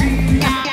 Hãy subscribe